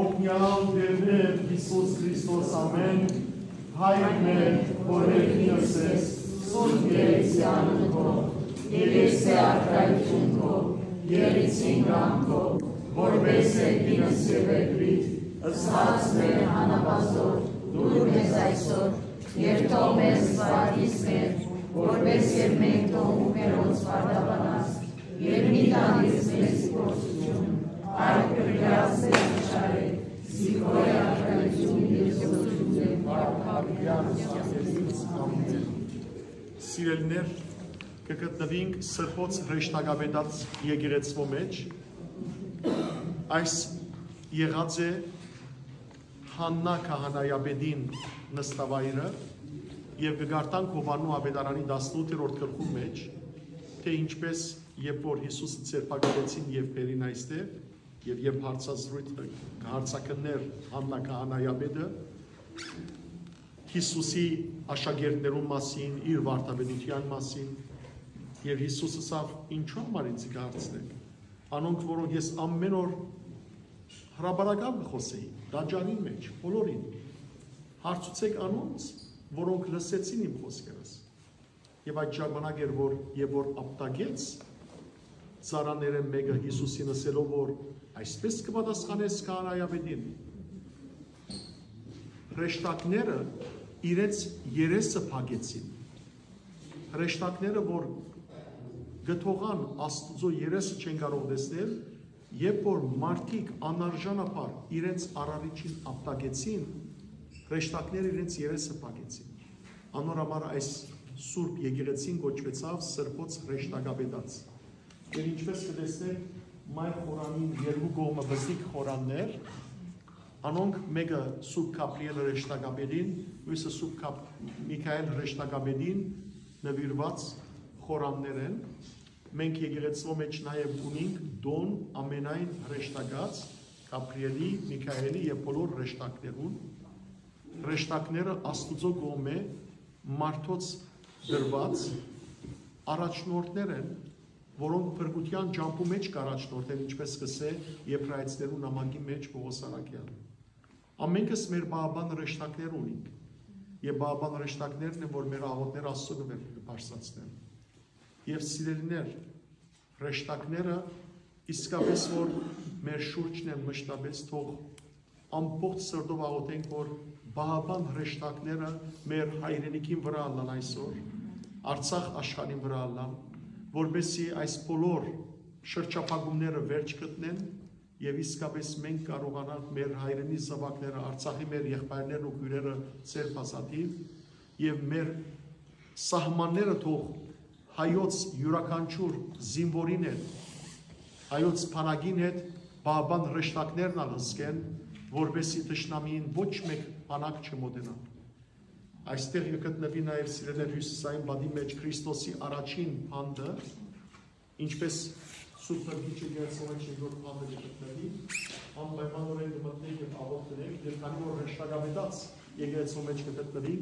օրհնյալ Տերներ Հիսուս Քրիստոս ամեն, Հայր մեր, որ երկինս ես, Սուրբ Երեսյանը քո, Երեսի արքայություն քո, Երեսին գամքո, որպես երկինս եւ երկրիտ, ըստած մեր հանապազոր, դուր մեզ այսօր, եւ թող մեզ սպատիս մեր, որպես եւ մենք թողում մերոնց վարդապանած, եւ մի տանից մեզ փորձություն, այլ կրկրած մեզ շարե, սիկոյ արքայություն եւ զորություն եւ Սիրելներ, կգտնվինք սրբոց հրեշտակաբետած եկեղեցվո մեջ, այս եղած է Հաննա Քահանայաբեդին նստավայրը եւ կգարտանք Հովանու Աբեդարանի 18-րդ գլխու մեջ, թե ինչպես երբ որ Հիսուսը ցերպակալեցին եւ բերին այստեղ եւ երբ հարցազրույց հարցակներ Հաննա Քահանայաբեդը Հիսուսի աշակերտներուն մասին, իր վարդապետության մասին եւ Հիսուսը ասավ ինչու՞ համար ինձ գարցնեք անոնք որոնք ես ամեն օր հրաբարական կխոսեի դաջանին մեջ բոլորին հարցուցեք անոնց որոնք լսեցին իմ խոսքերս եւ այդ ժամանակ էր որ եւ որ ապտագեց ծարաները մեկը Հիսուսին ասելով որ այսպես կպատասխանես կանայաբեդին հրեշտակները իրենց երեսը փագեցին։ Հրեշտակները, որ գթողան Աստծո երեսը չեն կարող տեսնել, երբ որ մարդիկ անարժանապար իրենց արարիչին ապտագեցին, հրեշտակները իրենց երեսը փագեցին։ Անորամար այս Սուրբ եկեղեցին կոչվեցավ Սրբոց հրեշտակապետած։ Եվ ինչպես կտեսնեք, մայր խորանին երկու կողմը բզիկ խորաններ, Անոնք մեկը Սուրբ Գաբրիել հրեշտակաբերին, մյուսը Սուրբ Միքայել հրեշտակաբերին նվիրված խորաններ են։ Մենք եկեղեցու մեջ նաև ունենք Դոն ամենայն հրեշտակած Գաբրիելի, Միքայելի եւ բոլոր հրեշտակներուն։ Հրեշտակները Աստուծո կողմէ մարդոց դրված առաջնորդներ են, որոնք փրկության ջամփու մեջ կառաջնորդեն, ինչպես կսե Եբրայեցներու նամակի մեջ Պողոս Արաքյանը։ Ամենքս մեր բաբան հրեշտակներ ունենք։ Եվ բաբան հրեշտակներն են, որ մեր աղոտներ Աստծո կբարձրացնեն։ Եվ սիրելիներ, հրեշտակները իսկապես որ մեր շուրջն են մշտապես թող ամբողջ սրտով աղոթենք, որ բահաբան հրեշտակները մեր հայրենիքին վրա ալան այսօր, Արցախ աշխարհին վրա ալան, որբեսի այս բոլոր շրջափակումները վերջ գտնեն եւ իսկապես մենք կարողանանք մեր հայրենի զավակները, Արցախի մեր եղբայրներն ու քույրերը ծերբազատիվ եւ մեր սահմանները թող հայոց յուրաքանչյուր զինվորին հետ, հայոց փանագին հետ բաբան հրեշտակներն ալսկեն, որբեսի տշնամին ոչ մեկ բանակ չմոտենա։ Այստեղ գտնվի նաև սիրելեր հյուսիսային բադի մեջ Քրիստոսի առաջին հանդը, ինչպես Սուրբ Հրգիչը գերսոնը չգոր պանդը գտնվի, անպայմանորեն մտնենք եւ աղոթենք եւ քանի որ հրեշտակամետած եկեղեցու մեջ գտնվի,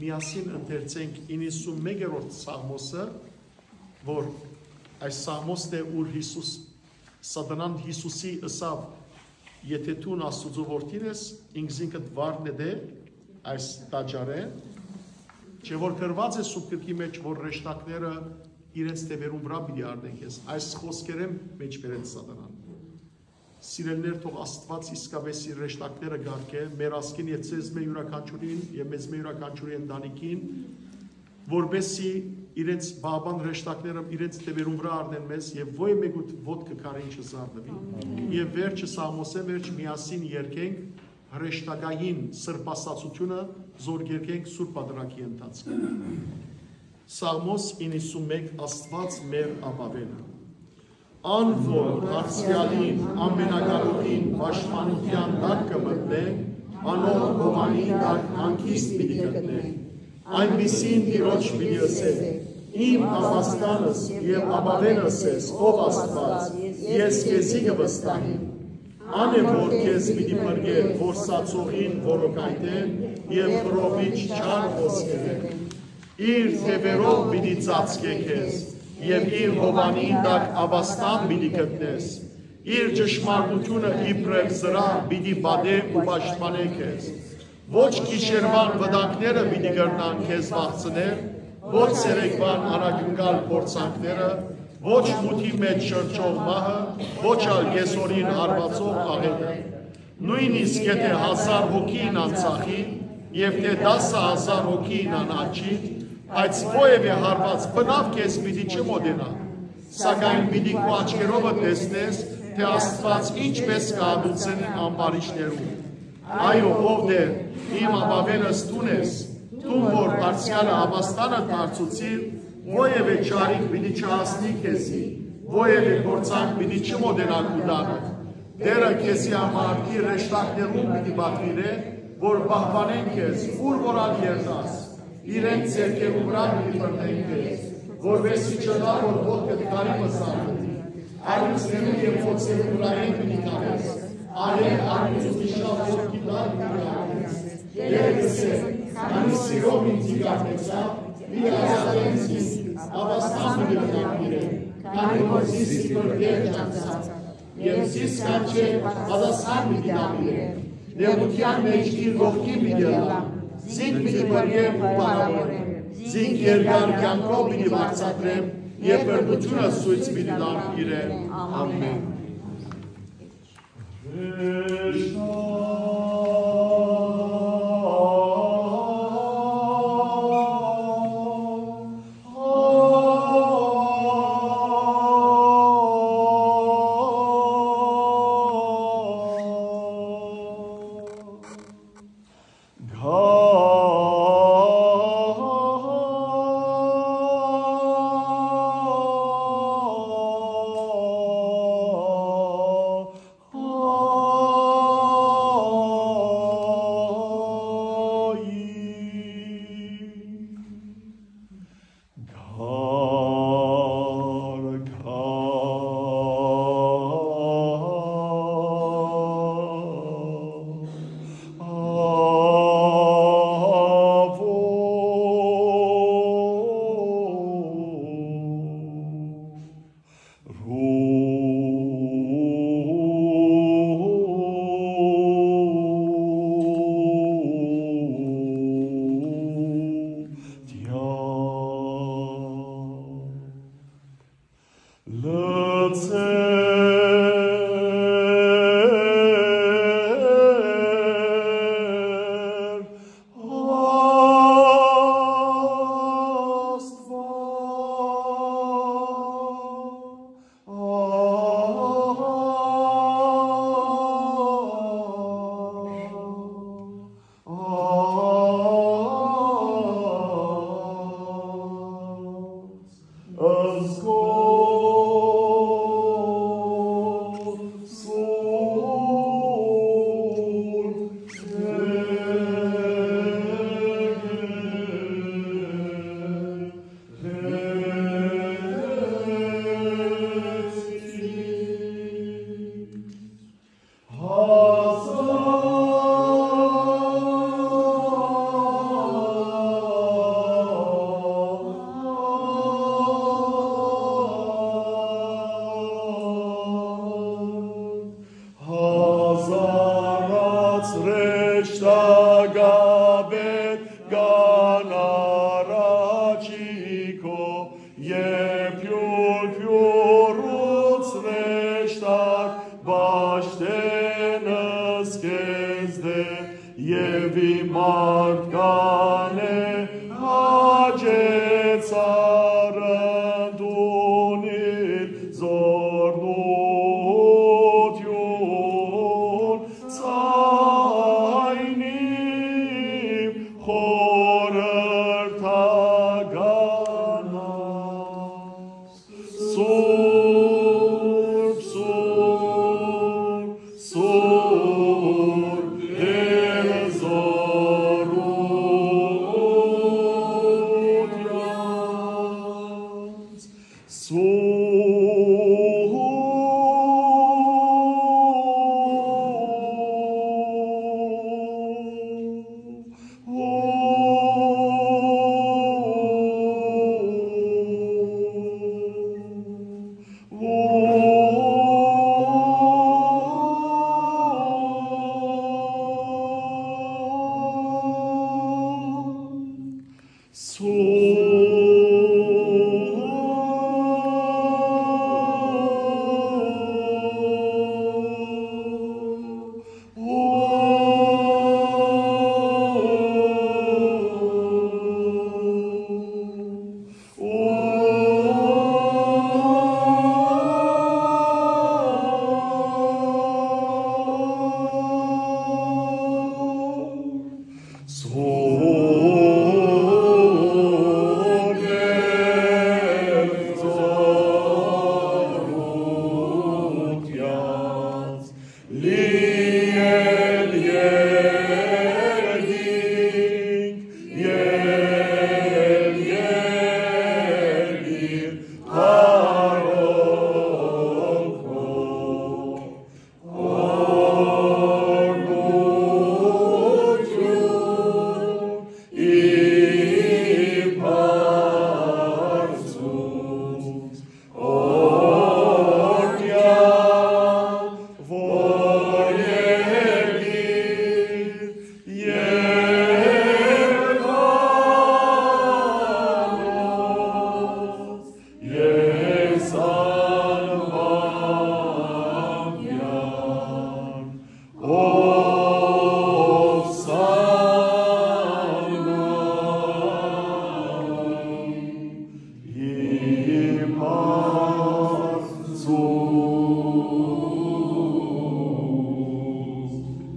միասին ընթերցենք 91-րդ սաղմոսը, որ այս սաղմոսն է ուր Հիսուս Սատանան Հիսուսի ըսավ եթե դու Աստծո որդին ես, ինքզինքդ վարն է դե այս տաճարը, չէ որ գրված է սուբ գրքի մեջ, որ հրեշտակները իրենց տևերում վրա պիտի արդեն քեզ։ Այս խոսքերեմ մեջ բերեց սատանան։ Սիրելներ թող Աստված իսկապես իր ռեշտակները գարկե մեր ասկին եւ ցեզ մեր յուրաքանչյուրին եւ մեզ մեր յուրաքանչյուրի ընտանիքին, որբեսի իրենց բաբան ռեշտակները իրենց տևերում վրա առնեն մեզ եւ ոյ մեկուտ ոդկը կարին չզարդվի։ Եվ վերջը Սամոսե վերջ միասին երկենք հրեշտակային սրբասացությունը զոր երկենք Սուրբ Պատրակի ընթացքում։ Սաղմոս 91 Աստված մեր ապավենը։ Ան որ հարցյալին ամենակարողին պաշտպանության դար կմտնե, անոր հովանին դար հանգիստ պիտի գտնե։ Այնպիսին իրոջ պիտի ասե, իմ ապաստանս եւ ապավենս ես, ով Աստված, ես քեզի կվստահեմ։ Ան է որ քեզ պիտի բրգե, որ սացողին որոքայտեն եւ խրովիչ չար ոսկերեն իր թևերով պիտի ծածկե քեզ, եւ իր հովանին տակ ավաստան պիտի գտնես, իր ճշմարտությունը իբրև զրա պիտի բադե ու պաշտպանե քեզ։ Ոչ գիշերվան վտանգները պիտի գրնան քեզ վախցնել, ոչ ցերեկվան անագնկալ փորձանքները, ոչ մութի մեջ շրջող մահը, ոչ ալ գեսորին հարվածող աղետը։ Նույնիսկ եթե հազար հոգին անցախի, եւ թե 10000 հոգին անաչի, բայց ովևէ հարված բնավ քեզ պիտի չմոտենա։ Սակայն պիտի քո աչքերովը տեսնես, թե Աստված ինչպես կհատուցեն ամբարիշներում։ Այո, ով դեր, իմ ապավենս տունես, տուն որ բարձյալը ապաստանը դարձուցիր, ովևէ ճարիք պիտի չհասնի քեզի, ովևէ գործանք պիտի չմոտենա կուտանը։ Դերը քեզի համար իր ռեշտակներում պիտի բախվիրե, որ պահպանեն քեզ, ուր որալ երտաս, իրենց ձերքերու վրա պիտի բռնեն քեզ, որվեսի չնա, որ ոտքդ կարի մսարվի, արույցներու և վրա են պիտի կարես, արեն արույցու վիշավ ոտքի դար կարես, երևս է, քանի սիրով ինձ իգարնեցա, մի ազատեն զիս, ապաստան պիտի բնապիրեն, քանի որ զիս իբր դեր ճանցած, և զիս կանչե պատասխան պիտի դամիրեն, Նեղության մեջ իր ողքին պիտի լա, զինք պիտի բրգեմ ու պարավորեմ, զինք երկար կյանքով պիտի վարձատրեմ, եւ բրդությունը սույց պիտի տան իրեն։ Ամեն։ Wilson. Sur, Sur,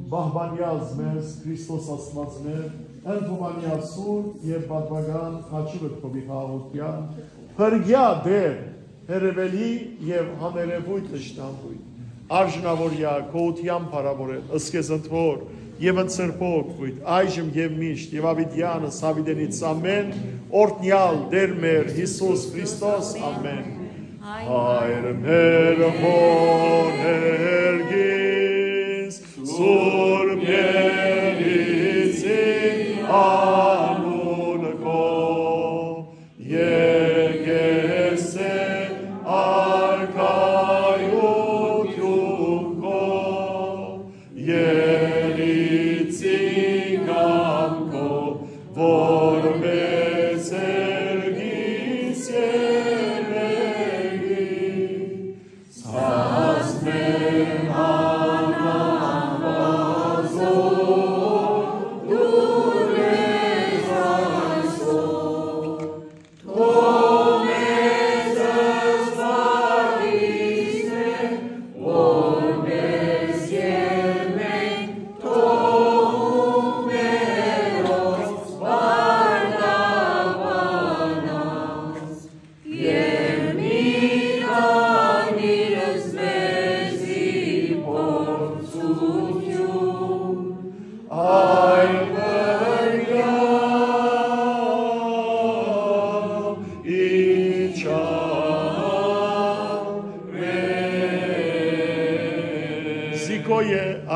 Բահբանյազ մեզ Քրիստոս Աստված մեր, ընդհանրյալ սուրբ եւ պատվական խաչի քովի խաղաղության, փրկյա դեր, հերևելի եւ համերևույթ ըշտամբույթ, արժանավորյա կոության փարավորել, ըսկեզ ընթոր եւ ընծրփոք բույթ, այժմ եւ միշտ եւ ավիդյանը սավիդենից ամեն, օրտնյալ դեր մեր Հիսուս Քրիստոս ամեն։ Հայր մեր հոր հերգիս, Սուրբ երիցին անուն քո, եկես է արկայություն քո, երիցին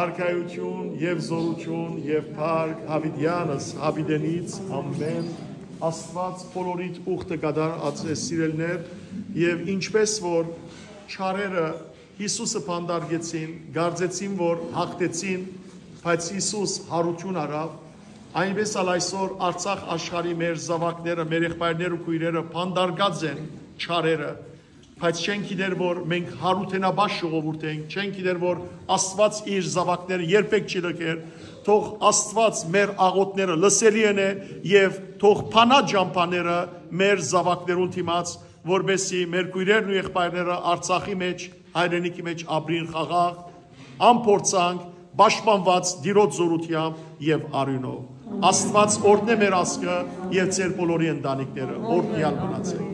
Զիկոյե արքայություն եւ զորություն եւ փառք Հավիդյանս Հավիդենից ամեն Աստված բոլորիդ ուխտը կդար ածես սիրելներ եւ ինչպես որ չարերը Հիսուսը փանդարգեցին, գարձեցին որ հաղթեցին, բայց Հիսուս հարություն արավ, այնպես ալ այսօր Արցախ աշխարհի մեր զավակները, մեր եղբայրները ու քույրերը փանդարգած են չարերը, բայց չեն գիտեր որ մենք հարութենաբաշ ժողովուրդ ենք, չեն գիտեր որ Աստված իր զավակները երբեք չի լքեր, թող Աստված մեր աղոտները լսելի են եւ թող փանա ջամփաները մեր զավակներուն թիմած, որբեսի մեր քույրերն ու եղբայրները Արցախի մեջ, հայրենիքի մեջ ապրին խաղաղ, ամփորձանք, պաշտպանված դիրոց զորությամբ եւ արյունով։ Աստված օրհնե մեր ասկը եւ ձեր բոլորի ընտանիքները, օրհնյալ մնացեք։